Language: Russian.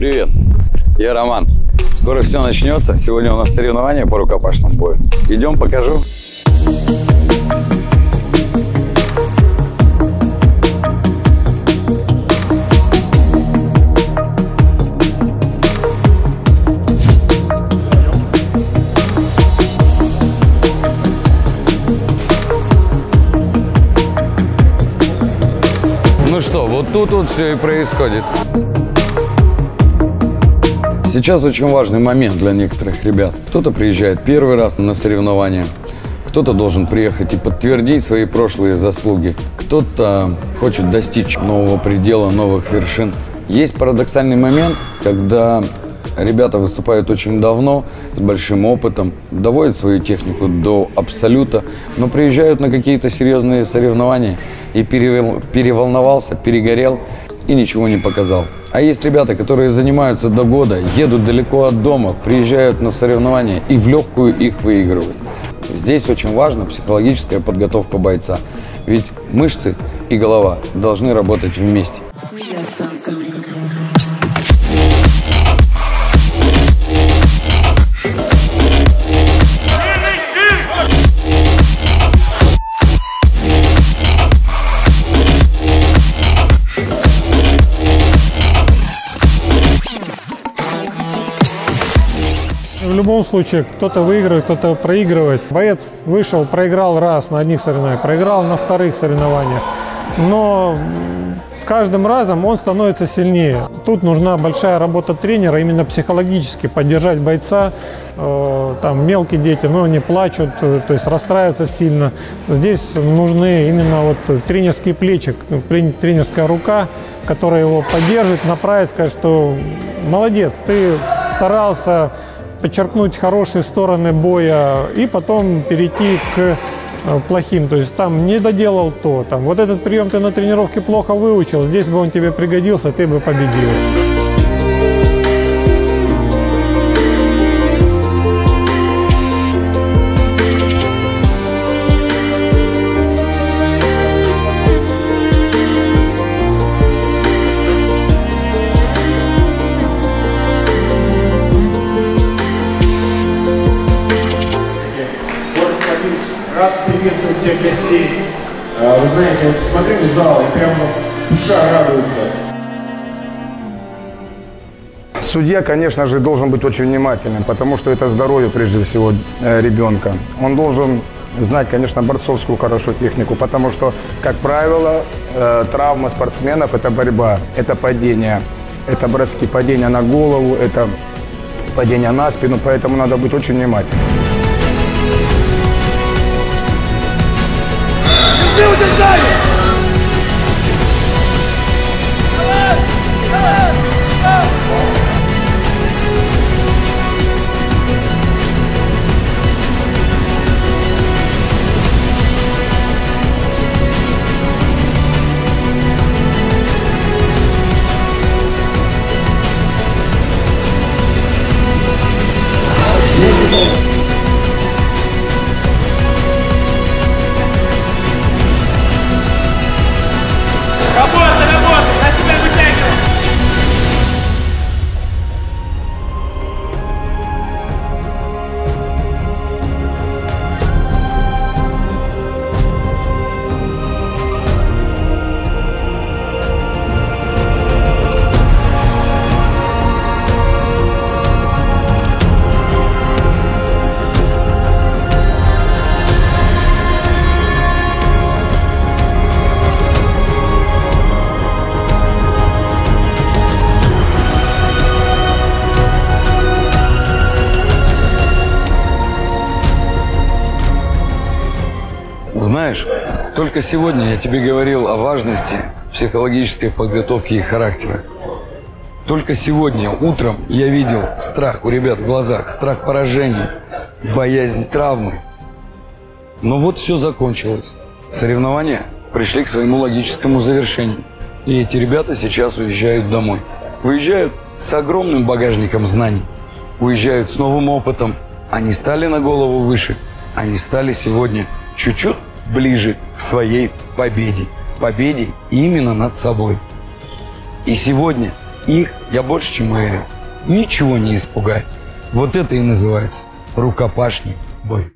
Привет, я Роман. Скоро все начнется. Сегодня у нас соревнования по рукопашному бою. Идем, покажу. Ну что, вот тут вот все и происходит. Сейчас очень важный момент для некоторых ребят. Кто-то приезжает первый раз на соревнования, кто-то должен приехать и подтвердить свои прошлые заслуги, кто-то хочет достичь нового предела, новых вершин. Есть парадоксальный момент, когда ребята выступают очень давно, с большим опытом, доводят свою технику до абсолюта, но приезжают на какие-то серьезные соревнования и перевол- переволновался, перегорел и ничего не показал. А есть ребята, которые занимаются до года, едут далеко от дома, приезжают на соревнования и в легкую их выигрывают. Здесь очень важна психологическая подготовка бойца. Ведь мышцы и голова должны работать вместе. Любом случае, кто-то выигрывает, кто-то проигрывает. Боец вышел, проиграл раз на одних соревнованиях, проиграл на вторых соревнованиях. Но с каждым разом он становится сильнее. Тут нужна большая работа тренера, именно психологически поддержать бойца. Э, Там мелкие дети, но они плачут, э, то есть расстраиваются сильно. Здесь нужны именно вот тренерские плечи, трен- тренерская рука, которая его поддержит, направит, скажет, что молодец, ты старался подчеркнуть хорошие стороны боя и потом перейти к э, плохим. То есть там не доделал то, там вот этот прием ты на тренировке плохо выучил, здесь бы он тебе пригодился, ты бы победил. Всех гостей. А, Вы знаете, вот смотрю в зал, и прямо душа радуется. Судья, конечно же, должен быть очень внимательным, потому что это здоровье, прежде всего, э, ребенка. Он должен знать, конечно, борцовскую хорошую технику, потому что, как правило, э, травма спортсменов – это борьба, это падение, это броски, падение на голову, это падение на спину, поэтому надо быть очень внимательным. Работа, Знаешь, только сегодня я тебе говорил о важности психологической подготовки и характера. Только сегодня утром я видел страх у ребят в глазах, страх поражения, боязнь травмы. Но вот все закончилось. Соревнования пришли к своему логическому завершению. И эти ребята сейчас уезжают домой. Уезжают с огромным багажником знаний. Уезжают с новым опытом. Они стали на голову выше. Они стали сегодня чуть-чуть ближе к своей победе. Победе именно над собой. И сегодня их, я больше чем уверен, ничего не испугает. Вот это и называется рукопашный бой.